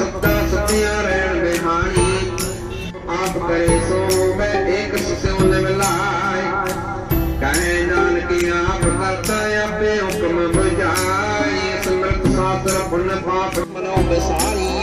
ਸੰਸਾਰ ਭ੍ਰਮ ਸਦਾ ਸਤਿਆ ਰਹਿਣ ਬਿਹਾਣੀ ਆਪ ਕਰੇ ਸੋ ਮੈਂ ਏਕ ਸਿਉ ਨਿਵਲਾਇ ਕਹੇ ਨਾਨਕ, ਆਪ ਕਰਤਾ ਆਪੇ ਹੁਕਮ ਬੁਝਾਈ ਸਿਮਰਤ ਸਾਸਰ ਪੁੰਨ ਪਾਪ ਮਨੋ ਬਸਾਰੀਐ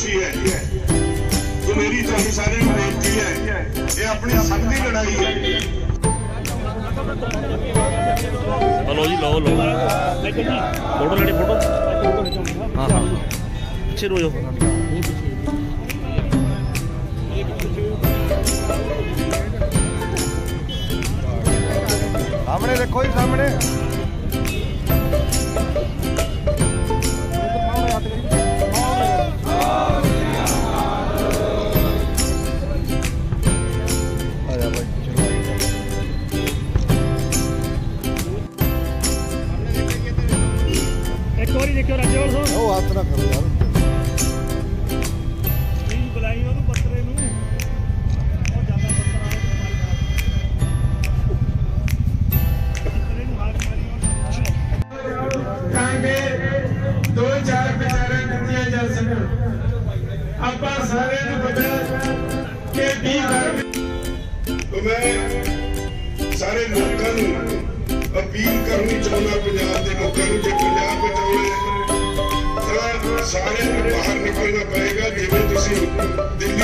ਖੁਸ਼ੀ ਹੈ। ਜੋ ਮੇਰੀ ਤੁਹਾਡੀ ਸਾਰਿਆਂ ਨੂੰ ਬੇਨਤੀ ਹੈ। ਇਹ ਆਪਣੀ ਸਭ ਦੀ ਲੜਾਈ ਹੈ। ਹਲੋ ਜੀ ਲਓ ਲਓ। ਫੋਟੋ ਲੈਣੀ ਫੋਟੋ। ਹਾਂ ਹਾਂ। ਪਿੱਛੇ ਜੋ ਸਾਹਮਣੇ ਦੇਖੋ ਜੀ ਸਾਹਮਣੇ। ਰਾਜੇਵਾਲ ਸਾਹਿਬ ਸਾਰਿਆਂ ਨੂੰ ਬਾਹਰ ਨਿਕਲਣਾ ਪਏਗਾ ਜਿਵੇਂ ਤੁਸੀਂ ਦਿੱਲੀ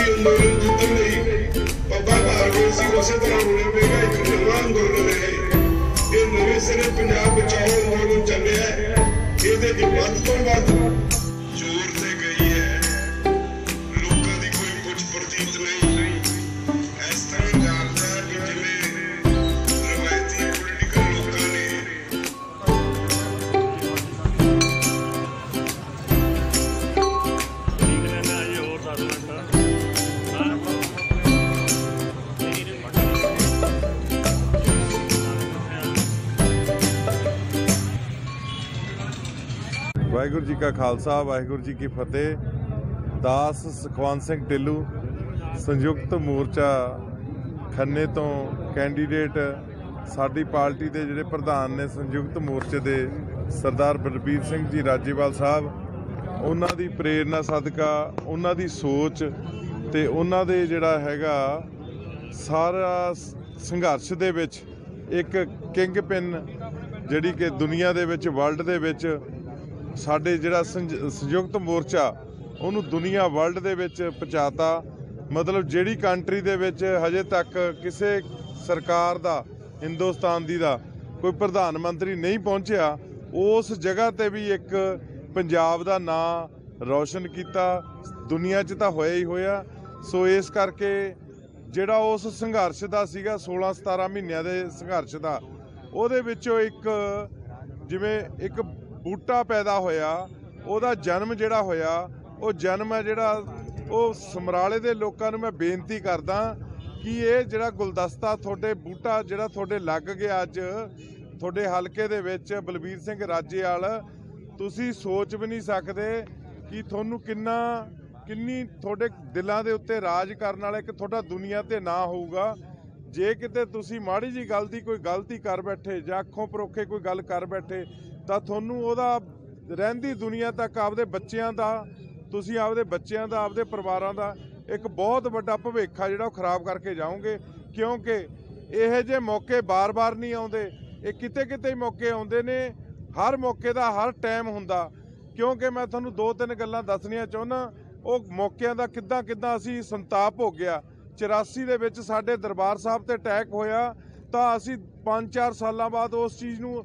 ਜੀ ਕਾ ਖਾਲਸਾ, ਵਾਹਿਗੁਰੂ ਜੀ ਕੀ ਫਤਿਹ। ਦਾਸ ਸੁਖਵੰਤ ਸਿੰਘ ਢਿੱਲੂ, ਸੰਯੁਕਤ ਮੋਰਚਾ ਖੰਨੇ ਤੋਂ ਕੈਂਡੀਡੇਟ ਸਾਡੀ ਪਾਰਟੀ ਦੇ ਜਿਹੜੇ ਪ੍ਰਧਾਨ ਨੇ ਸੰਯੁਕਤ ਮੋਰਚੇ ਦੇ ਸਰਦਾਰ ਬਲਬੀਰ ਸਿੰਘ ਜੀ ਰਾਜੇਵਾਲ ਸਾਹਿਬ, ਉਹਨਾਂ ਦੀ ਪ੍ਰੇਰਣਾ ਸਦਕਾ, ਉਹਨਾਂ ਦੀ ਸੋਚ ਤੇ ਉਹਨਾਂ ਦੇ ਜਿਹੜਾ ਹੈਗਾ ਸਾਰਾ ਸੰਘਰਸ਼ ਦੇ ਵਿੱਚ ਇੱਕ ਕਿੰਗ ਪਿੰਨ ਜਿਹੜੀ ਕਿ ਦੁਨੀਆ ਦੇ ਵਿੱਚ, ਵਰਲਡ ਦੇ ਵਿੱਚ ਸਾਡੇ ਜਿਹੜਾ ਸੰਜ- ਸੰਯੁਕਤ ਮੋਰਚਾ, ਉਹਨੂੰ ਦੁਨੀਆ ਵਰਲਡ ਦੇ ਵਿੱਚ ਪਹੁੰਚਾਤਾ। ਮਤਲਬ ਜਿਹੜੀ ਕੰਟਰੀ ਦੇ ਵਿੱਚ ਹਜੇ ਤੱਕ ਕਿਸੇ ਸਰਕਾਰ ਦਾ, ਹਿੰਦੁਸਤਾਨ ਦੀ ਦਾ ਕੋਈ ਪ੍ਰਧਾਨ ਮੰਤਰੀ ਨਹੀਂ ਪਹੁੰਚਿਆ, ਉਸ ਜਗ੍ਹਾ ਤੇ ਵੀ ਇੱਕ ਪੰਜਾਬ ਦਾ ਨਾਂ ਰੌਸ਼ਨ ਕੀਤਾ। ਦੁਨੀਆ 'ਚ ਤਾਂ ਹੋਇਆ ਹੀ ਹੋਇਆ। ਸੋ ਇਸ ਕਰਕੇ ਜਿਹੜਾ ਉਸ ਸੰਘਰਸ਼ ਦਾ ਸੀਗਾ 16 17 ਮਹੀਨਿਆਂ ਦੇ ਸੰਘਰਸ਼ ਦਾ, ਉਹਦੇ ਵਿੱਚੋਂ ਇੱਕ ਜਿਵੇਂ ਇੱਕ ਬੂਟਾ ਪੈਦਾ ਹੋਇਆ, ਉਹਦਾ ਜਨਮ ਜਿਹੜਾ ਹੋਇਆ, ਉਹ ਜਨਮ ਹੈ ਜਿਹੜਾ ਉਹ ਸਮਰਾਲੇ ਦੇ ਲੋਕਾਂ ਨੂੰ ਮੈਂ ਬੇਨਤੀ ਕਰਦਾ ਕਿ ਇਹ ਜਿਹੜਾ ਗੁਲਦਸਤਾ ਤੁਹਾਡੇ ਬੂਟਾ ਜਿਹੜਾ ਤੁਹਾਡੇ ਲੱਗ ਗਿਆ ਅੱਜ, ਤੁਹਾਡੇ ਹਲਕੇ ਦੇ ਵਿੱਚ, ਬਲਬੀਰ ਸਿੰਘ ਰਾਜੇਵਾਲ, ਤੁਸੀਂ ਸੋਚ ਵੀ ਨਹੀਂ ਸਕਦੇ ਕਿ ਤੁਹਾਨੂੰ ਕਿੰਨਾ, ਕਿੰਨੀ ਤੁਹਾਡੇ ਦਿਲਾਂ ਦੇ ਉੱਤੇ ਰਾਜ ਕਰਨ ਵਾਲਾ ਇੱਕ ਤੁਹਾਡਾ ਦੁਨੀਆ ਤੇ ਨਾਂ ਹੋਊਗਾ। ਜੇ ਕਿਤੇ ਤੁਸੀਂ ਮਾੜੀ ਜੀ ਗੱਲ ਦੀ ਕੋਈ ਗਲਤੀ ਕਰ ਬੈਠੇ ਜਾਂ ਅੱਖੋਂ ਪਰੋਖੇ ਕੋਈ ਗੱਲ ਕਰ ਬੈਠੇ ਤਾਂ ਤੁਹਾਨੂੰ ਉਹਦਾ ਰਹਿੰਦੀ ਦੁਨੀਆ ਤੱਕ ਆਪਦੇ ਬੱਚਿਆਂ ਦਾ, ਤੁਸੀਂ ਆਪਦੇ ਬੱਚਿਆਂ ਦਾ, ਆਪਦੇ ਪਰਿਵਾਰਾਂ ਦਾ ਇੱਕ ਬਹੁਤ ਵੱਡਾ ਭਵਿੱਖ ਆ ਜਿਹੜਾ ਉਹ ਖਰਾਬ ਕਰਕੇ ਜਾਓਗੇ। ਕਿਉਂਕਿ ਇਹੋ ਜਿਹੇ ਮੌਕੇ ਬਾਰ-ਬਾਰ ਨਹੀਂ ਆਉਂਦੇ, ਇਹ ਕਿਤੇ-ਕਿਤੇ ਹੀ ਮੌਕੇ ਆਉਂਦੇ ਨੇ। ਹਰ ਮੌਕੇ ਦਾ, ਹਰ ਟਾਈਮ ਹੁੰਦਾ। ਕਿਉਂਕਿ ਮੈਂ ਤੁਹਾਨੂੰ ਦੋ ਤਿੰਨ ਗੱਲਾਂ ਦੱਸਣੀਆਂ ਚਾਹੁੰਦਾ, ਉਹ ਮੌਕਿਆਂ ਦਾ ਕਿੱਦਾਂ ਕਿੱਦਾਂ ਅਸੀਂ ਸੰਤਾਪ ਹੋ ਗਿਆ। 84 ਦੇ ਵਿੱਚ ਸਾਡੇ ਦਰਬਾਰ ਸਾਹਿਬ ਤੇ ਅਟੈਕ ਹੋਇਆ, ਤਾਂ ਅਸੀਂ 5-4 ਸਾਲਾਂ ਬਾਅਦ ਉਸ ਚੀਜ਼ ਨੂੰ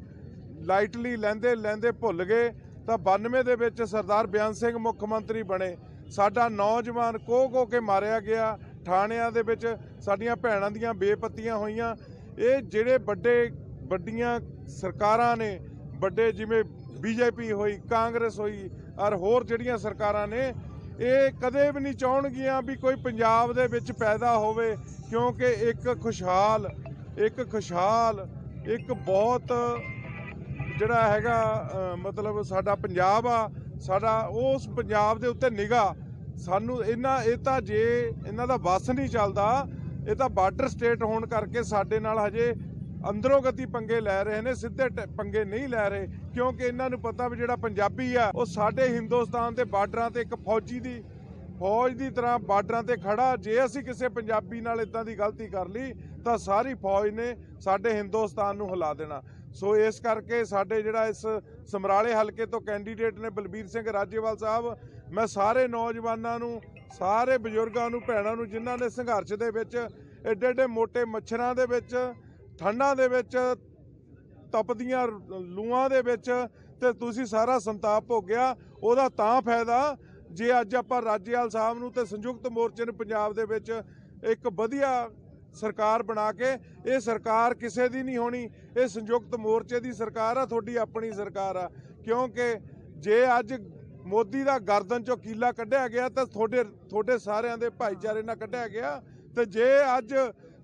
ਲਾਈਟਲੀ ਲੈਂਦੇ ਲੈਂਦੇ ਭੁੱਲ ਗਏ, ਤਾਂ 92 ਦੇ ਵਿੱਚ ਸਰਦਾਰ ਬਿਆਨ ਸਿੰਘ ਮੁੱਖ ਮੰਤਰੀ ਬਣੇ। ਸਾਡਾ ਨੌਜਵਾਨ ਕੋਹ ਕੋ ਕੇ ਮਾਰਿਆ ਗਿਆ। ਥਾਣਿਆਂ ਦੇ ਵਿੱਚ ਸਾਡੀਆਂ ਭੈਣਾਂ ਦੀਆਂ ਬੇਪੱਤੀਆਂ ਹੋਈਆਂ। ਇਹ ਜਿਹੜੇ ਵੱਡੇ, ਵੱਡੀਆਂ ਸਰਕਾਰਾਂ ਨੇ, ਵੱਡੇ ਜਿਵੇਂ ਬੀਜੇਪੀ ਹੋਈ, ਕਾਂਗਰਸ ਹੋਈ, ਔਰ ਹੋਰ ਜਿਹੜੀਆਂ ਸਰਕਾਰਾਂ ਨੇ, ਇਹ ਕਦੇ ਵੀ ਨਹੀਂ ਚਾਹਣਗੀਆਂ ਵੀ ਕੋਈ ਪੰਜਾਬ ਦੇ ਵਿੱਚ ਪੈਦਾ ਹੋਵੇ, ਕਿਉਂਕਿ ਇੱਕ ਖੁਸ਼ਹਾਲ ਇੱਕ ਖੁਸ਼ਹਾਲ, ਇੱਕ ਬਹੁਤ ਜਿਹੜਾ ਹੈਗਾ ਮਤਲਬ ਸਾਡਾ ਪੰਜਾਬ ਆ, ਸਾਡਾ ਉਸ ਪੰਜਾਬ ਦੇ ਉੱਤੇ ਨਿਗਾਹ। ਸਾਨੂੰ ਇਹਨਾਂ, ਇਹ ਤਾਂ ਜੇ ਇਹਨਾਂ ਦਾ ਵੱਸ ਨਹੀਂ ਚੱਲਦਾ, ਇਹ ਤਾਂ ਬਾਰਡਰ ਸਟੇਟ ਹੋਣ ਕਰਕੇ ਸਾਡੇ ਨਾਲ ਹਜੇ ਅੰਦਰੋਂ ਗਤੀ ਪੰਗੇ ਲੈ ਰਹੇ ਨੇ, ਸਿੱਧੇ ਟ- ਪੰਗੇ ਨਹੀਂ ਲੈ ਰਹੇ, ਕਿਉਂਕਿ ਇਹਨਾਂ ਨੂੰ ਪਤਾ ਵੀ ਜਿਹੜਾ ਪੰਜਾਬੀ ਆ, ਉਹ ਸਾਡੇ ਹਿੰਦੁਸਤਾਨ ਦੇ ਬਾਰਡਰਾਂ ਤੇ ਇੱਕ ਫੌਜੀ ਦੀ, ਫੌਜ ਦੀ ਤਰ੍ਹਾਂ ਬਾਰਡਰਾਂ ਤੇ ਖੜਾ। ਜੇ ਅਸੀਂ ਕਿਸੇ ਪੰਜਾਬੀ ਨਾਲ ਇਦਾਂ ਦੀ ਗਲਤੀ ਕਰ ਲਈ, ਤਾਂ ਸਾਰੀ ਫੌਜ ਨੇ ਸਾਡੇ ਹਿੰਦੁਸਤਾਨ ਨੂੰ ਹਿਲਾ ਦੇਣਾ। ਸੋ ਇਸ ਕਰਕੇ ਸਾਡੇ ਜਿਹੜਾ ਇਸ ਸਮਰਾਲੇ ਹਲਕੇ ਤੋਂ ਕੈਂਡੀਡੇਟ ਨੇ ਬਲਬੀਰ ਸਿੰਘ ਰਾਜੇਵਾਲ ਸਾਹਿਬ, ਮੈਂ ਸਾਰੇ ਨੌਜਵਾਨਾਂ ਨੂੰ, ਸਾਰੇ ਬਜ਼ੁਰਗਾਂ ਨੂੰ, ਭੈਣਾਂ ਨੂੰ, ਜਿਨ੍ਹਾਂ ਨੇ ਸੰਘਰਸ਼ ਦੇ ਵਿੱਚ ਐਡੇ ਐਡੇ ਮੋٹے ਮੱਛਰਾਂ ਦੇ ਵਿੱਚ, ਠੰਡਾਂ ਦੇ ਵਿੱਚ, ਤਪਦੀਆਂ ਲੂਆਂ ਦੇ ਵਿੱਚ ਤੇ ਤੁਸੀਂ ਸਾਰਾ ਸੰਤਾਪ ਭੋਗਿਆ, ਉਹਦਾ ਤਾਂ ਫਾਇਦਾ ਜੇ ਅੱਜ ਆਪਾਂ ਰਾਜੇਵਾਲ ਸਾਹਿਬ ਨੂੰ ਤੇ ਸੰਯੁਕਤ ਮੋਰਚੇ ਨੂੰ ਪੰਜਾਬ ਦੇ ਵਿੱਚ ਇੱਕ ਵਧੀਆ ਸਰਕਾਰ ਬਣਾ ਕੇ, ਇਹ ਸਰਕਾਰ ਕਿਸੇ ਦੀ ਨਹੀਂ ਹੋਣੀ, ਇਹ ਸੰਯੁਕਤ ਮੋਰਚੇ ਦੀ ਸਰਕਾਰ ਆ, ਤੁਹਾਡੀ ਆਪਣੀ ਸਰਕਾਰ ਆ। ਕਿਉਂਕਿ ਜੇ ਅੱਜ ਮੋਦੀ ਦਾ ਗਰਦਨ ਚੋਂ ਕੀਲਾ ਕੱਢਿਆ ਗਿਆ, ਤਾਂ ਤੁਹਾਡੇ ਤੁਹਾਡੇ ਸਾਰਿਆਂ ਦੇ ਭਾਈਚਾਰੇ ਨਾਲ ਕੱਢਿਆ ਗਿਆ। ਤੇ ਜੇ ਅੱਜ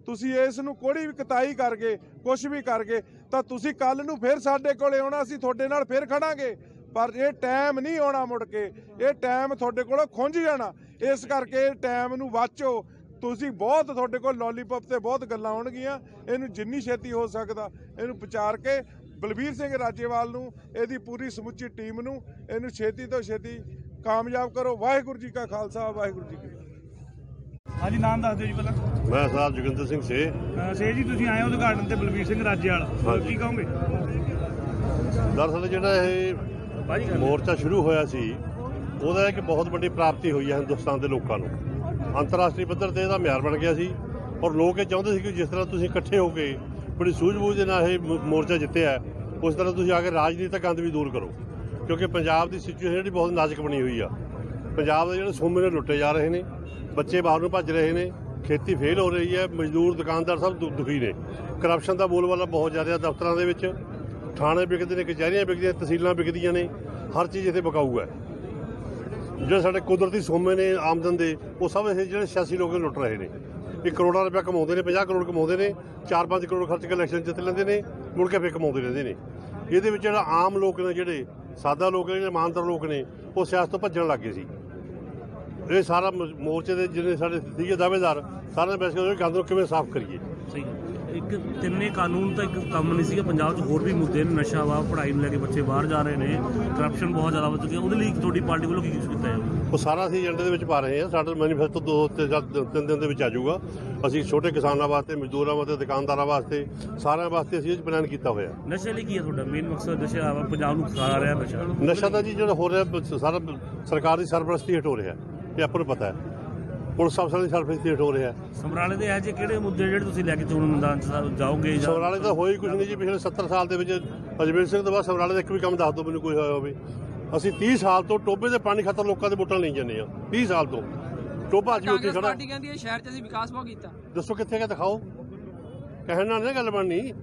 ਤੁਸੀਂ ਇਸ ਨੂੰ ਕੋੜੀ ਵੀ ਕਤਾਈ ਕਰ ਗਏ ਕੁਝ ਵੀ ਕਰ ਗਏ ਤਾਂ ਤੁਸੀਂ ਕੱਲ ਨੂੰ ਫਿਰ ਸਾਡੇ ਕੋਲੇ ਆਉਣਾ, ਅਸੀਂ ਤੁਹਾਡੇ ਨਾਲ ਫਿਰ ਖੜਾਂਗੇ। ਪਰ ਇਹ ਟਾਈਮ ਨਹੀਂ ਆਉਣਾ ਮੁੜ ਕੇ, ਇਹ ਟਾਈਮ ਤੁਹਾਡੇ ਕੋਲੋਂ ਖੁੰਝ ਜਾਣਾ। ਇਸ ਕਰਕੇ ਟਾਈਮ ਨੂੰ ਵਾਚੋ। ਤੁਸੀਂ ਬਹੁਤ ਤੁਹਾਡੇ ਕੋਲ ਲੋਲੀਪੌਪ ਤੇ ਬਹੁਤ ਗੱਲਾਂ ਆਉਣਗੀਆਂ ਇਹਨੂੰ ਜਿੰਨੀ ਛੇਤੀ ਹੋ ਸਕਦਾ ਇਹਨੂੰ ਵਿਚਾਰ ਕੇ ਬਲਬੀਰ ਸਿੰਘ ਰਾਜੇਵਾਲ ਨੂੰ ਇਹਦੀ ਪੂਰੀ ਸਮੁੱਚੀ ਟੀਮ ਨੂੰ ਇਹਨੂੰ ਛੇਤੀ ਤੋਂ ਛੇਤੀ ਕਾਮਯਾਬ ਕਰੋ। ਵਾਹਿਗੁਰੂ ਜੀ ਕਾ ਖਾਲਸਾ ਵਾਹਿਗੁਰੂ ਜੀ ਕੀ ਫਤਿਹ। ਹਾਂਜੀ ਨਾਮ ਦੱਸ ਦਿਓ ਜੀ ਪਹਿਲਾਂ। ਮੈਂ ਸਾਹਿਬ ਜੋਗਿੰਦਰ ਸਿੰਘ ਸੇ ਸੇ ਜੀ ਤੁਸੀਂ ਆਏ ਹੋ ਉਦਘਾਟਨ ਤੇ ਬਲਬੀਰ ਸਿੰਘ ਰਾਜੇਵਾਲ। ਕੀ ਕਹੋਗੇ? ਦਰਅਸਲ ਜਿਹੜਾ ਇਹ ਮੋਰਚਾ ਸ਼ੁਰੂ ਹੋਇਆ ਸੀ ਉਹਦਾ ਇੱਕ ਬਹੁਤ ਵੱਡੀ ਪ੍ਰਾਪਤੀ ਹੋਈ ਹੈ ਹਿੰਦੁਸਤਾਨ ਦੇ ਲੋਕਾਂ ਨੂੰ। ਅੰਤਰਰਾਸ਼ਟਰੀ ਪੱਧਰ ਤੇ ਇਹਦਾ ਮਿਆਰ ਬਣ ਗਿਆ ਸੀ। ਔਰ ਲੋਕ ਇਹ ਚਾਹੁੰਦੇ ਸੀ ਕਿ ਜਿਸ ਤਰ੍ਹਾਂ ਤੁਸੀਂ ਇਕੱਠੇ ਹੋ ਕੇ ਬੜੀ ਸੂਝ-ਬੂਝ ਦੇ ਨਾਲ ਇਹ ਮ- ਮੋਰਚਾ ਜਿੱਤਿਆ ਉਸ ਤਰ੍ਹਾਂ ਤੁਸੀਂ ਆ ਕੇ ਰਾਜਨੀਤਿਕ ਗੰਦ ਵੀ ਦੂਰ ਕਰੋ। ਕਿਉਂਕਿ ਪੰਜਾਬ ਦੀ ਸਿਚੁਏਸ਼ਨ ਜਿਹੜੀ ਬਹੁਤ ਨਾਜ਼ੁਕ ਬਣੀ ਹੋਈ ਆ। ਪੰਜਾਬ ਦੇ ਜਿਹੜੇ ਸੋਮੇ ਨੇ ਲੁੱਟੇ ਜਾ ਰਹੇ ਨੇ, ਬੱਚੇ ਬਾਹਰ ਨੂੰ ਭੱਜ ਰਹੇ ਨੇ, ਖੇਤੀ ਫੇਲ ਹੋ ਰਹੀ ਹੈ, ਮਜ਼ਦੂਰ, ਦੁਕਾਨਦਾਰ ਸਭ ਦੁ- ਦੁਖੀ ਨੇ। ਕਰਪਸ਼ਨ ਦਾ ਬੋਲਬਾਲਾ ਬਹੁਤ ਜ਼ਿਆਦਾ ਦਫ਼ਤਰਾਂ ਦੇ ਵਿੱਚ। ਥਾਣੇ ਵਿਕਦੇ ਨੇ, ਕਚਹਿਰੀਆਂ ਵਿਕਦੀਆਂ, ਤਹਿਸੀਲਾਂ ਵਿਕਦੀਆਂ ਨੇ, ਹਰ ਚੀਜ਼ ਇੱਥੇ ਬਕਾਊ ਹੈ। ਜਿਹੜੇ ਸਾਡੇ ਕੁਦਰਤੀ ਸੋਮੇ ਨੇ ਆਮਦਨ ਦੇ, ਉਹ ਸਭ ਇਹ ਜਿਹੜੇ ਸਿਆਸੀ ਲੋਕ ਲੁੱਟ ਰਹੇ ਨੇ। ਇਹ ਕਰੋੜਾਂ ਰੁਪਏ ਕਮਾਉਂਦੇ ਨੇ 50 ਕਰੋੜ ਕਮਾਉਂਦੇ ਨੇ 4-5 ਕਰੋੜ ਖਰਚ ਕੇ ਇਲੈਕਸ਼ਨ ਜਿੱਤ ਲੈਂਦੇ ਨੇ, ਮੁੜ ਕੇ ਫੇਰ ਕਮਾਉਂਦੇ ਰਹਿੰਦੇ ਨੇ। ਇਹਦੇ ਵਿੱਚ ਜਿਹੜਾ ਆਮ ਲੋਕ ਨੇ, ਜਿਹੜੇ ਸਾਦਾ ਲੋਕ ਨੇ, ਜਿਹੜੇ ਇਮਾਨਦਾਰ ਲੋਕ ਨੇ, ਉਹ ਸਿਆਸਤ ਤੋਂ ਭੱਜਣ ਲੱਗ ਗਏ ਸੀ। ਇਹ ਸਾਰਾ ਮੋਰਚੇ ਦੇ ਜਿਹੜੇ ਸਾਡੇ ਸੀਗੇ ਦਾਅਵੇਦਾਰ, ਸਾਰਿਆਂ ਨੇ ਬੈਠ ਕੇ ਗੰਦ ਨੂੰ ਕਿਵੇਂ ਸਾਫ਼ ਕਰੀਏ? ਸਹੀ ਇੱਕ ਤਿੰਨੇ ਕਾਨੂੰਨ ਤਾਂ ਇੱਕ ਕੰਮ ਨਹੀਂ ਸੀਗਾ। ਪੰਜਾਬ 'ਚ ਹੋਰ ਵੀ ਮੁੱਦੇ ਨੇ ਨਸ਼ਾ ਵਾ ਪੜ੍ਹਾਈ ਨੂੰ ਲੈ ਕੇ ਬੱਚੇ ਬਾਹਰ ਜਾ ਰਹੇ ਨੇ ਕਰਪਸ਼ਨ ਬਹੁਤ ਜ਼ਿਆਦਾ ਵੱਧ ਚੁੱਕੀ ਹੈ। ਉਹਦੇ ਲਈ ਤੁਹਾਡੀ ਪਾਰਟੀ ਵੱਲੋਂ ਕੀ ਕੁਝ ਕੀਤਾ ਹੈ ਉਹ ਸਾਰਾ ਅਸੀਂ ਏਜੰਡੇ ਦੇ ਵਿੱਚ ਪਾ ਰਹੇ ਹਾਂ। ਸਾਡਾ ਮੈਨੀਫੈਸਟੋ ਦੋ ਤੇ ਤਿੰਨ ਦਿਨ ਦੇ ਵਿੱਚ ਆ ਜਾਊਗਾ। ਅਸੀਂ ਛੋਟੇ ਕਿਸਾਨਾਂ ਵਾਸਤੇ ਮਜ਼ਦੂਰਾਂ ਵਾਸਤੇ ਦੁਕਾਨਦਾਰਾਂ ਵਾਸਤੇ ਸਾਰਿਆਂ ਵਾਸਤੇ ਅਸੀਂ ਇਹ ਪਲਾਨ ਕੀਤਾ ਹੋਇਆ। ਨਸ਼ੇ ਲਈ ਕੀ ਹੈ ਤੁਹਾਡਾ? ਮੇਨ ਮਕਸਦ ਨਸ਼ਾ ਵਾ ਪੰਜਾਬ ਨੂੰ ਖਾ ਰਿਹਾ ਨਸ਼ਾ। ਨਸ਼ਾ ਦਾ ਜੀ ਜਿਹੜਾ ਹੋ ਰਿਹਾ ਸਾਰਾ ਸਰਕਾਰ ਦੀ ਸਰਪ੍ਰਸਤੀ ਹੇਠ ਹੋ ਰਿਹਾ ਇਹ ਆਪਾਂ ਨੂੰ ਪਤਾ ਹੈ। ਪੁਲਿਸ ਅਫਸਰਾਂ ਦੀ ਸਰਪ੍ਰਸਤੀ ਹੇਠ ਹੋ ਰਿਹਾ ਸਮਰਾਲੇ ਦੇ ਇਹ ਜਿਹੇ ਕਿਹੜੇ ਮੁੱਦੇ ਜਿਹੜੇ ਤੁਸੀਂ ਲੈ ਕੇ ਚੋਣ ਮੈਦਾਨ 'ਚ ਜਾਓਗੇ ਜਾਂ ਸਮਰਾਲੇ ਦਾ ਹੋਈ ਕੁਝ ਨਹੀਂ ਜੀ ਪਿਛਲੇ 70 ਸਾਲ ਦੇ ਵਿੱਚ ਅਜਮੇਰ ਸਿੰਘ ਤੋਂ ਬਾਅਦ ਸਮਰਾਲੇ ਦਾ ਇੱਕ ਵੀ ਕੰਮ ਦੱਸ ਦਿਓ ਮੈਨੂੰ ਕੋਈ ਹੋਇਆ ਹੋਵੇ। ਅਸੀਂ 30 ਸਾਲ ਤੋਂ ਟੋਬੇ ਦੇ ਪਾਣੀ ਖਾਤਰ ਲੋਕਾਂ ਦੇ ਵੋਟਾਂ ਲਈ ਜਾਂਦੇ ਆ 30 ਸਾਲ ਤੋਂ। ਟੋਬਾ ਜੀ ਉੱਥੇ ਖੜਾ। ਪਾਰਟੀ ਕਹਿੰਦੀ ਹੈ ਸ਼ਹਿਰ 'ਚ ਅਸੀਂ ਵਿਕਾਸ ਬਹੁਤ ਕੀਤਾ। ਦੱਸੋ ਕਿੱਥੇ ਕਿ ਦਿਖਾਓ। ਕਹਿਣ ਨਾਲ ਨਹੀਂ ਗੱਲ ਬਣਨੀ।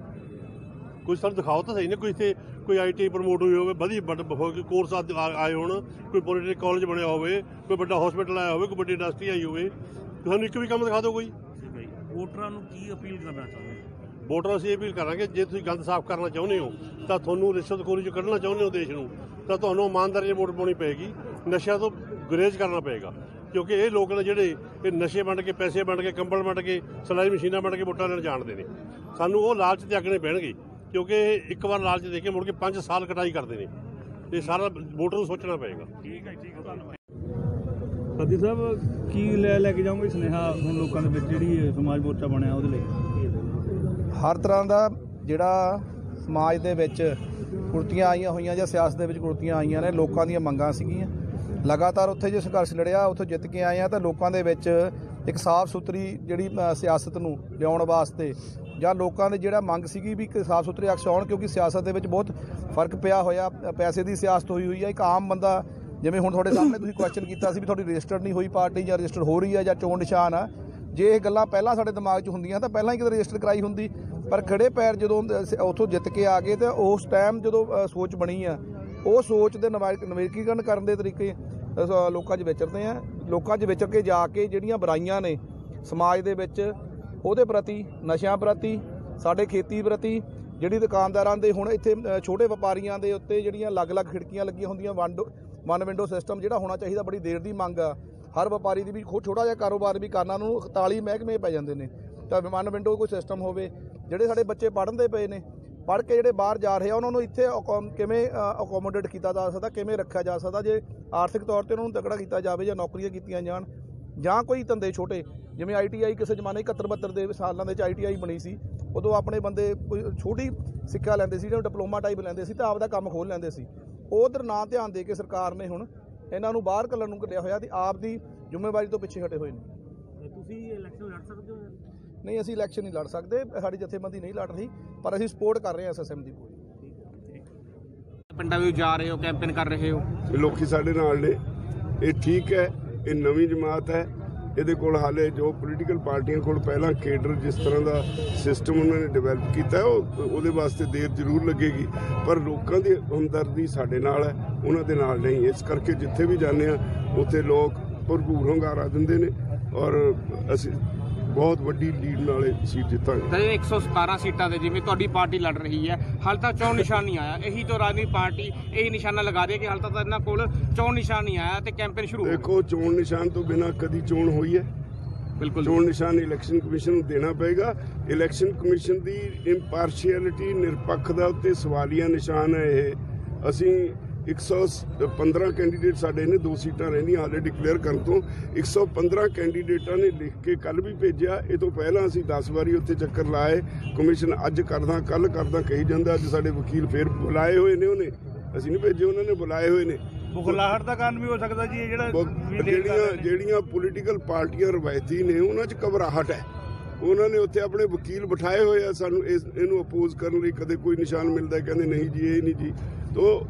ਕੋਈ ਸਾਨੂੰ ਦਿਖਾਓ ਤਾਂ ਸਹੀ ਨਾ ਕੋਈ ਇੱਥੇ ਕੋਈ ਆਈਟੀ ਪ੍ਰਮੋਟ ਹੋਈ ਹੋਵੇ ਵਧੀਆ ਵੱਡ ਕੋਰਸ ਆਏ ਹੋਣ ਕੋਈ ਪੋਲੀਟੈਕਨਿਕ ਕਾਲਜ ਬਣਿਆ ਹੋਵੇ ਕੋਈ ਵੱਡਾ ਹਸਪੀਟਲ ਆਇਆ ਹੋਵੇ ਕੋਈ ਵੱਡੀ ਇੰਡਸਟਰੀ ਆਈ ਹੋਵੇ ਤੁਹਾਨੂੰ ਇੱਕ ਵੀ ਕੰਮ ਦਿਖਾ ਦਿਓ ਕੋਈ ਹੈ। ਵੋਟਰਾਂ ਨੂੰ ਕੀ ਅਪੀਲ ਕਰਨਾ ਚਾਹੁੰਦੇ ਹੋ? ਵੋਟਰਾਂ ਅਸੀਂ ਅਪੀਲ ਕਰਾਂਗੇ ਜੇ ਤੁਸੀਂ ਗੰਦ ਸਾਫ਼ ਕਰਨਾ ਚਾਹੁੰਦੇ ਹੋ ਤਾਂ ਤੁਹਾਨੂੰ ਰਿਸ਼ਵਤਖੋਰੀ ਚੋਂ ਕੱਢਣਾ ਚਾਹੁੰਦੇ ਹੋ ਦੇਸ਼ ਨੂੰ ਤਾਂ ਤੁਹਾਨੂੰ ਇਮਾਨਦਾਰੀ ਨਾਲ ਵੋਟ ਪਾਉਣੀ ਪਏਗੀ ਨਸ਼ਿਆਂ ਤੋਂ ਗੁਰੇਜ਼ ਕਰਨਾ ਪਏਗਾ ਕਿਉਂਕਿ ਇਹ ਲੋਕ ਨੇ ਜਿਹੜੇ ਇਹ ਨਸ਼ੇ ਵੰਡ ਕੇ ਪੈਸੇ ਵੰਡ ਕੇ ਕੰਬਲ ਵੰਡ ਕੇ ਸਿਲਾਈ ਮਸ਼ੀਨਾਂ ਵੰਡ ਕੇ ਵੋਟਾਂ ਲੈਣ ਜਾਣਦੇ ਨੇ ਸਾਨੂੰ ਉਹ ਲਾਲਚ ਤਿਆਗਣੇ ਪੈਣਗੇ ਕਿਉਂਕਿ ਇੱਕ ਵਾਰ ਲਾਲਚ ਦੇ ਕੇ ਮੁੜ ਕੇ 5 ਸਾਲ ਕਟਾਈ ਕਰਦੇ ਨੇ। ਇਹ ਸਾਰਾ ਵੋਟਰ ਨੂੰ ਸੋਚਣਾ ਪਏਗਾ। ਠੀਕ ਹੈ ਠੀਕ ਹੈ ਧੰਨਵਾਦ। ਸਤੀ ਸਾਹਿਬ ਕੀ ਲੈ ਲੈ ਕੇ ਜਾਓਗੇ ਸੁਨੇਹਾ ਹੁਣ ਲੋਕਾਂ ਦੇ ਵਿੱਚ ਜਿਹੜੀ ਸਮਾਜ ਮੋਰਚਾ ਬਣਿਆ ਉਹਦੇ ਲਈ? ਹਰ ਤਰ੍ਹਾਂ ਦਾ ਜਿਹੜਾ ਸਮਾਜ ਦੇ ਵਿੱਚ ਕੁਰਤੀਆਂ ਆਈਆਂ ਹੋਈਆਂ ਜਾਂ ਸਿਆਸਤ ਦੇ ਵਿੱਚ ਕੁਰਤੀਆਂ ਆਈਆਂ ਨੇ ਲੋਕਾਂ ਦੀਆਂ ਮੰਗਾਂ ਸੀਗੀਆਂ। ਲਗਾਤਾਰ ਉੱਥੇ ਜੇ ਸੰਘਰਸ਼ ਲੜਿਆ ਉੱਥੋਂ ਜਿੱਤ ਕੇ ਆਏ ਆ ਤਾਂ ਲੋਕਾਂ ਦੇ ਵਿੱਚ ਇੱਕ ਸਾਫ਼ ਸੁਥਰੀ ਜਿਹੜੀ ਸਿਆਸਤ ਨੂੰ ਲਿਆਉਣ ਵਾਸਤੇ ਜਾਂ ਲੋਕਾਂ ਦੇ ਜਿਹੜਾ ਮੰਗ ਸੀਗੀ ਵੀ ਇੱਕ ਸਾਫ਼ ਸੁਥਰੇ ਅਕਸ ਆਉਣ, ਕਿਉਂਕਿ ਸਿਆਸਤ ਦੇ ਵਿੱਚ ਬਹੁਤ ਫ਼ਰਕ ਪਿਆ ਹੋਇਆ, ਪੈਸੇ ਦੀ ਸਿਆਸਤ ਹੋਈ ਹੋਈ ਹੈ ਇੱਕ ਆਮ ਬੰਦਾ, ਜਿਵੇਂ ਹੁਣ ਤੁਹਾਡੇ ਸਾਹਮਣੇ ਤੁਸੀਂ ਕੁਐਸਚਨ ਕੀਤਾ ਸੀ ਵੀ ਤੁਹਾਡੀ ਰਜਿਸਟਰਡ ਨਹੀਂ ਹੋਈ ਪਾਰਟੀ ਜਾਂ ਰਜਿਸਟਰ ਹੋ ਰਹੀ ਹੈ ਜਾਂ ਚੋਣ ਨਿਸ਼ਾਨ ਆ। ਜੇ ਇਹ ਗੱਲਾਂ ਪਹਿਲਾਂ ਸਾਡੇ ਦਿਮਾਗ 'ਚ ਹੁੰਦੀਆਂ ਤਾਂ ਪਹਿਲਾਂ ਹੀ ਕਿਤੇ ਰਜਿਸਟਰ ਕਰਾਈ ਹੁੰਦੀ। ਪਰ ਖੜੇ ਪੈਰ ਜਦੋਂ ਉੱਥੋਂ ਜਿੱਤ ਕੇ ਆ ਗਏ ਤੇ ਉਸ ਟਾਈਮ ਜਦੋਂ ਸੋਚ ਬਣੀ ਆ, ਉਹ ਸੋਚ ਦੇ ਨਵਾ- ਨਵੀਕਰਨ ਕਰਨ ਦੇ ਤਰੀਕੇ ਲੋਕਾਂ 'ਚ ਵਿਚਰਦੇ ਆ। ਲੋਕਾਂ 'ਚ ਵਿਚਰ ਕੇ ਜਾ ਕੇ ਜਿਹੜੀਆਂ ਬੁਰਾਈਆਂ ਨੇ ਸਮਾਜ ਦੇ ਵਿੱਚ ਉਹਦੇ ਪ੍ਰਤੀ, ਨਸ਼ਿਆਂ ਪ੍ਰਤੀ, ਸਾਡੇ ਖੇਤੀ ਪ੍ਰਤੀ, ਜਿਹੜੀ ਦੁਕਾਨਦਾਰਾਂ ਦੇ ਹੁਣ ਇੱਥੇ ਛੋਟੇ ਵਪਾਰੀਆਂ ਦੇ ਉੱਤੇ ਜਿਹੜੀਆਂ ਅਲੱਗ-ਅਲੱਗ ਖਿੜਕੀਆਂ ਲੱਗੀਆਂ ਹੁੰਦੀਆਂ ਵਨ ਵਨ ਵਿੰਡੋ ਸਿਸਟਮ ਜਿਹੜਾ ਹੋਣਾ ਚਾਹੀਦਾ, ਬੜੀ ਦੇਰ ਦੀ ਮੰਗ ਆ। ਹਰ ਵਪਾਰੀ ਦੀ ਵੀ ਖੋ- ਛੋਟਾ ਜਿਹਾ ਕਾਰੋਬਾਰ ਵੀ ਕਰਨਾ ਨੂੰ 41 ਮਹਿਕਮੇ ਪੈ ਜਾਂਦੇ ਨੇ। ਤਾਂ ਵਨ ਵਿੰਡੋ ਕੋਈ ਸਿਸਟਮ ਹੋਵੇ, ਜਿਹੜੇ ਸਾਡੇ ਬੱਚੇ ਪੜ੍ਹਨ ਦੇ ਪਏ ਨੇ, ਪੜ੍ਹ ਕੇ ਜਿਹੜੇ ਬਾਹਰ ਜਾ ਰਹੇ ਆ, ਉਹਨਾਂ ਨੂੰ ਇੱਥੇ ਅਕੋਮ- ਕਿਵੇਂ ਅਕੋਮੋਡੇਟ ਕੀਤਾ ਜਾ ਸਕਦਾ, ਕਿਵੇਂ ਰੱਖਿਆ ਜਾ ਸਕਦਾ, ਜੇ ਆਰਥਿਕ ਤੌਰ ਤੇ ਉਹਨਾਂ ਨੂੰ ਤਕੜਾ ਕੀਤਾ ਜਾਵੇ ਜਾਂ ਨੌਕਰੀਆਂ ਕੀਤੀਆਂ ਜਾਣ, ਜਾਂ ਕੋਈ ਧੰਦੇ ਛੋਟੇ ਜਿਵੇਂ ਆਈਟੀਆਈ ਕਿਸੇ ਜ਼ਮਾਨੇ 71 72 ਦੇ ਸਾਲਾਂ ਦੇ ਵਿੱਚ ਆਈਟੀਆਈ ਬਣੀ ਸੀ ਉਦੋਂ ਆਪਣੇ ਬੰਦੇ ਕੋਈ ਛੋਟੀ ਸਿੱਖਿਆ ਲੈਂਦੇ ਸੀ ਜਾਂ ਡਿਪਲੋਮਾ ਟਾਈਪ ਲੈਂਦੇ ਸੀ ਤਾਂ ਆਪਦਾ ਕੰਮ ਖੋਲ ਲੈਂਦੇ ਸੀ। ਉਧਰ ਨਾ ਧਿਆਨ ਦੇ ਕੇ ਸਰਕਾਰ ਨੇ ਹੁਣ ਇਹਨਾਂ ਨੂੰ ਬਾਹਰ ਕੱਢਣ ਨੂੰ ਕੱਢਿਆ ਹੋਇਆ ਤੇ ਆਪ ਦੀ ਜ਼ਿੰਮੇਵਾਰੀ ਤੋਂ ਪਿੱਛੇ ਹਟੇ ਹੋਏ ਨੇ। ਤੁਸੀਂ ਇਲੈਕਸ਼ਨ ਲੜ ਸਕਦੇ ਹੋ ਨਹੀਂ ਅਸੀਂ ਇਲੈਕਸ਼ਨ ਨਹੀਂ ਲੜ ਸਕਦੇ ਸਾਡੀ ਜਥੇਬੰਦੀ ਨਹੀਂ ਲੜ ਰਹੀ ਪਰ ਅਸੀਂ ਸਪੋਰਟ ਕਰ ਰਹੇ ਹਾਂ ਐਸਐਸਐਮ ਦੀ ਪੂਰੀ। ਪਿੰਡਾਂ ਵਿੱਚ ਜਾ ਰਹੇ ਹੋ ਕੈਂਪੇਨ ਕਰ ਰਹੇ ਹੋ? ਲੋਕੀ ਸਾਡੇ ਨਾਲ ਨੇ। ਇਹ ਠੀਕ ਹੈ ਇਹ ਨਵੀਂ ਜਮਾਤ ਹੈ ਇਹਦੇ ਕੋਲ ਹਾਲੇ ਜੋ ਪੋਲੀਟੀਕਲ ਪਾਰਟੀਆਂ ਕੋਲ ਪਹਿਲਾਂ ਕੇਡਰ ਜਿਸ ਤਰ੍ਹਾਂ ਦਾ ਸਿਸਟਮ ਉਹਨਾਂ ਨੇ ਡਿਵੈਲਪ ਕੀਤਾ, ਉਹ ਉਹਦੇ ਵਾਸਤੇ ਦੇਰ ਜ਼ਰੂਰ ਲੱਗੇਗੀ। ਪਰ ਲੋਕਾਂ ਦੀ ਹਮਦਰਦੀ ਸਾਡੇ ਨਾਲ ਹੈ, ਉਹਨਾਂ ਦੇ ਨਾਲ ਨਹੀਂ। ਇਸ ਕਰਕੇ ਜਿੱਥੇ ਵੀ ਜਾਂਦੇ ਆ ਉੱਥੇ ਲੋਕ ਭਰਪੂਰ ਹੁੰਗਾਰਾ ਦਿੰਦੇ ਨੇ ਔਰ ਅਸੀਂ ਬਹੁਤ ਵੱਡੀ ਲੀਡ ਨਾਲ ਇਹ ਸੀਟ ਜਿੱਤਾਂਗੇ। ਤਾਂ ਇਹ 117 ਸੀਟਾਂ ਦੇ ਜਿਵੇਂ ਤੁਹਾਡੀ ਪਾਰਟੀ ਲੜ ਰਹੀ ਹੈ ਹਾਲ ਤੱਕ ਚੋਣ ਨਿਸ਼ਾਨ ਨਹੀਂ ਆਇਆ। ਇਹੀ ਤੋਂ ਰਾਜਨੀਤਿਕ ਪਾਰਟੀ ਇਹੀ ਨਿਸ਼ਾਨਾ ਲਗਾ ਰਹੀ ਹੈ ਕਿ ਹਾਲ ਤਾਂ ਇਹਨਾਂ ਕੋਲ ਚੋਣ ਨਿਸ਼ਾਨ ਨਹੀਂ ਆਇਆ ਤੇ ਕੈਂਪੇਨ ਸ਼ੁਰੂ ਦੇਖੋ ਚੋਣ ਨਿਸ਼ਾਨ ਤੋਂ ਬਿਨਾ ਕਦੀ ਚੋਣ ਹੋਈ ਹੈ। ਬਿਲਕੁਲ ਚੋਣ ਨਿਸ਼ਾਨ ਇਲੈਕਸ਼ਨ ਕਮਿਸ਼ਨ ਨੂੰ ਦੇਣਾ ਪਏਗਾ। ਇਲੈਕਸ਼ਨ ਕਮਿਸ਼ਨ ਦੀ ਇੰਪਾਰਸ਼ੀਅਲਿਟੀ ਨਿਰਪੱਖ ਦਾ ਉੱਤੇ ਸਵਾਲੀਆ ਨਿਸ਼ਾਨ ਹੈ ਇਹ। ਅਸੀਂ 115 ਕੈਂਡੀਡੇਟ ਸਾਡੇ ਨੇ ਦੋ ਸੀਟਾਂ ਰਹਿੰਦੀਆਂ ਹਾਲੇ ਡਿਕਲੇਅਰ ਕਰਨ ਤੋਂ। 115 ਕੈਂਡੀਡੇਟਾਂ ਨੇ ਲਿਖ ਕੇ ਕੱਲ ਵੀ ਭੇਜਿਆ। ਇਹ ਤੋਂ ਪਹਿਲਾਂ ਅਸੀਂ 10 ਵਾਰੀ ਉੱਥੇ ਚੱਕਰ ਲਾਏ। ਕਮਿਸ਼ਨ ਅੱਜ ਕਰਦਾ ਕੱਲ ਕਰਦਾ ਕਹੀ ਜਾਂਦਾ ਅੱਜ ਸਾਡੇ ਵਕੀਲ ਫੇਰ ਬੁਲਾਏ ਹੋਏ ਨੇ ਉਹਨੇ। ਅਸੀਂ ਨਹੀਂ ਭੇਜੇ ਉਹਨਾਂ ਨੇ ਬੁਲਾਏ ਹੋਏ ਨੇ। ਬੁਖਲਾਹਟ ਦਾ ਕਾਰਨ ਵੀ ਹੋ ਸਕਦਾ ਜੀ ਇਹ ਜਿਹੜਾ ਜਿਹੜੀਆਂ। ਜਿਹੜੀਆਂ ਪੋਲੀਟੀਕਲ ਪਾਰਟੀਆਂ ਰਵਾਇਤੀ ਨੇ ਉਹਨਾਂ 'ਚ ਘਬਰਾਹਟ ਹੈ। ਉਹਨਾਂ ਨੇ ਉੱਥੇ ਆਪਣੇ ਵਕੀਲ ਬਿਠਾਏ ਹੋਏ ਆ ਸਾਨੂੰ ਇਸ ਇਹਨੂੰ ਅਪੋਜ਼ ਕਰਨ ਲਈ ਕਦੇ ਕੋਈ ਨਿਸ਼ਾਨ ਮਿਲਦਾ ਕਹਿੰਦੇ ਨਹੀਂ ਜੀ ਇਹ ਨਹੀਂ ਜੀ। ਤੋ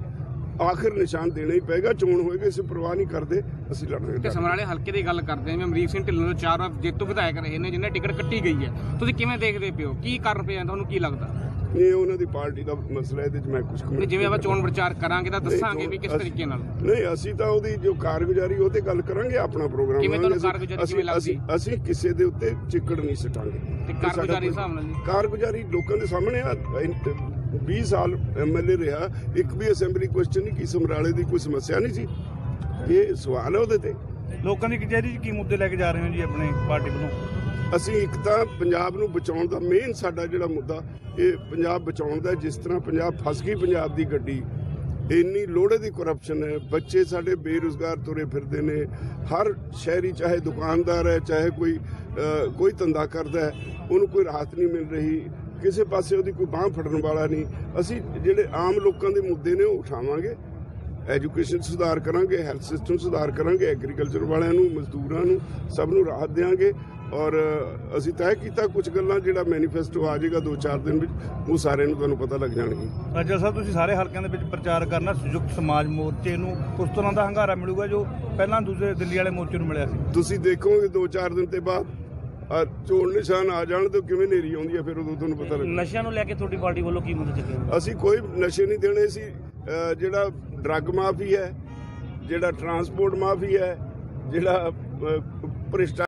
ਆਖਿਰ ਨਿਸ਼ਾਨ ਦੇਣਾ ਹੀ ਪਏਗਾ ਚੋਣ ਹੋਏਗੀ ਅਸੀਂ ਪਰਵਾਹ ਨਹੀਂ ਕਰਦੇ ਅਸੀਂ ਤੇ ਲੜਾਂਗੇ ਸਮਰਾਲੇ ਹਲਕੇ ਦੀ ਗੱਲ ਕਰਦੇ ਹਾਂ ਅਮਰੀਕ ਸਿੰਘ ਢਿੱਲੋਂ ਨੂੰ ਚਾਰ ਵਾਰ ਜੇਤੂ ਵਿਧਾਇਕ ਰਹੇ ਨੇ ਜਿਨ੍ਹਾਂ ਟਿਕਟ ਕੱਟੀ ਗਈ ਹੈ। ਤੁਸੀਂ ਕਿਵੇਂ ਦੇਖਦੇ ਪਿਓ ਕੀ ਕਾਰਨ ਪਿਆ? ਤੁਹਾਨੂੰ ਕੀ ਲੱਗਦਾ? ਇਹ ਉਹਨਾਂ ਦੀ ਪਾਰਟੀ ਦਾ ਮਸਲਾ ਹੈ, 'ਚ ਮੈਂ ਕੁਝ ਤੇ ਜਿਵੇਂ ਆਪਾਂ ਚੋਣ ਪ੍ਰਚਾਰ ਕਰਾਂਗੇ ਤਾਂ ਦੱਸਾਂਗੇ ਵੀ ਕਿਸ ਤਰੀਕੇ ਨਾਲ। ਨਹੀਂ ਅਸੀਂ ਤਾਂ ਉਹਦੀ ਜੋ ਕਾਰਗੁਜ਼ਾਰੀ ਉਹ ਤੇ ਗੱਲ ਕਰਾਂਗੇ ਆਪਣਾ ਪ੍ਰੋਗਰਾਮ ਕਿਵੇਂ ਤੁਹਾਨੂੰ। ਕਾਰਗੁਜ਼ਾਰੀ ਕਿਵੇਂ ਲੱਗਦੀ? ਅਸੀਂ- ਅਸੀਂ ਕਿਸੇ ਦੇ ਉੱਤੇ ਚਿੱਕੜ ਨਹੀਂ ਸਟਾਂਗੇ। ਤੇ ਕਾਰਗੁਜ਼ਾਰੀ ਹਿਸਾਬ ਨਾਲ ਜੀ। ਕਾਰਗੁਜ਼ਾਰੀ ਲੋਕਾਂ ਦੇ ਸਾਹਮਣੇ ਆ 20 ਸਾਲ ਐਮਐਲਏ ਰਿਹਾ ਇੱਕ ਵੀ ਅਸੈਂਬਲੀ ਕੁਐਸਚਨ ਨਹੀਂ ਕੀ ਸਮਰਾਲੇ ਦੀ ਕੋਈ ਸਮੱਸਿਆ ਨਹੀਂ ਸੀ? ਇਹ ਸਵਾਲ ਹੈ ਉਹਦੇ ਤੇ। ਲੋਕਾਂ ਦੀ ਕਚਹਿਰੀ 'ਚ ਕੀ ਮੁੱਦੇ ਲੈ ਕੇ ਜਾ ਰਹੇ ਹੋ ਜੀ ਆਪਣੇ ਪਾਰਟੀ ਵੱਲੋਂ? ਅਸੀਂ ਇੱਕ ਤਾਂ ਪੰਜਾਬ ਨੂੰ ਬਚਾਉਣ ਦਾ ਮੇਨ ਸਾਡਾ ਜਿਹੜਾ ਮੁੱਦਾ ਇਹ ਪੰਜਾਬ ਬਚਾਉਣ ਦਾ ਜਿਸ ਤਰ੍ਹਾਂ ਪੰਜਾਬ ਫਸ ਗਈ ਪੰਜਾਬ ਦੀ ਗੱਡੀ ਇੰਨੀ ਲੋੜੇ ਦੀ ਕਰਪਸ਼ਨ ਹੈ ਬੱਚੇ ਸਾਡੇ ਬੇਰੁਜ਼ਗਾਰ ਤੁਰੇ ਫਿਰਦੇ ਨੇ ਹਰ ਸ਼ਹਿਰੀ ਚਾਹੇ ਦੁਕਾਨਦਾਰ ਹੈ ਚਾਹੇ ਕੋਈ ਕੋਈ ਧੰਦਾ ਕਰਦਾ ਹੈ ਉਹਨੂੰ ਕੋਈ ਰਾਹਤ ਨਹੀਂ ਮਿਲ ਰਹੀ। ਕਿਸੇ ਪਾਸੇ ਉਹਦੀ ਕੋਈ ਬਾਹ ਫੜਨ ਵਾਲਾ ਨਹੀਂ। ਅਸੀਂ ਜਿਹੜੇ ਆਮ ਲੋਕਾਂ ਦੇ ਮੁੱਦੇ ਨੇ ਉਹ ਉਠਾਵਾਂਗੇ। ਐਜੂਕੇਸ਼ਨ ਸੁਧਾਰ ਕਰਾਂਗੇ ਹੈਲਥ ਸਿਸਟਮ ਸੁਧਾਰ ਕਰਾਂਗੇ ਐਗਰੀਕਲਚਰ ਵਾਲਿਆਂ ਨੂੰ ਮਜ਼ਦੂਰਾਂ ਨੂੰ ਸਭ ਨੂੰ ਰਾਹਤ ਦੇਵਾਂਗੇ ਔਰ ਅਸੀਂ ਤੈਅ ਕੀਤਾ ਕੁਝ ਗੱਲਾਂ ਜਿਹੜਾ ਮੈਨੀਫੈਸਟੋ ਆ ਜਾਏਗਾ 2-4 ਦਿਨ ਵਿੱਚ ਉਹ ਸਾਰਿਆਂ ਨੂੰ ਤੁਹਾਨੂੰ ਪਤਾ ਲੱਗ ਜਾਣਗੇ। ਅੱਜਾ ਸਾਹਿਬ ਤੁਸੀਂ ਸਾਰੇ ਹਲਕਿਆਂ ਦੇ ਵਿੱਚ ਪ੍ਰਚਾਰ ਕਰਨਾ ਸੰਯੁਕਤ ਸਮਾਜ ਮੋਰਚੇ ਨੂੰ ਉਸ ਤਰ੍ਹਾਂ ਦਾ ਹੰਗਾਰਾ ਮਿਲੂਗਾ ਜੋ ਪਹਿਲਾਂ ਦੂਸਰੇ ਦਿੱਲੀ ਵਾਲੇ ਮੋਰਚੇ ਨੂੰ ਮਿਲਿਆ ਸੀ। ਤੁਸੀਂ ਦੇਖੋਗੇ 2-4 ਦਿਨ ਤੇ ਬਾਅਦ ਅ, ਚੋਣ ਨਿਸ਼ਾਨ ਆ ਜਾਣ ਤੇ ਕਿਵੇਂ ਨੇਰੀ ਆਉਂਦੀ ਹੈ ਫਿਰ ਉਦੋਂ ਤੁਹਾਨੂੰ ਪਤਾ ਲੱਗ ਨਸ਼ਿਆਂ ਨੂੰ ਲੈ ਕੇ ਤੁਹਾਡੀ ਪਾਰਟੀ ਵੱਲੋਂ ਕੀ ਮੁੱਦੇ ਚੱਕੇ ਹੋਏ? ਅਸੀਂ ਕੋਈ ਨਸ਼ੇ ਨਹੀਂ ਦੇਣੇ ਸੀ ਅ, ਜਿਹੜਾ ਡਰੱਗ ਮਾਫੀ ਹੈ ਜਿਹੜਾ ਟਰਾਂਸਪੋਰਟ ਮਾਫੀ ਹੈ ਜਿਹੜਾ ਅ, ਭ੍ਰਿਸ਼ਟਾ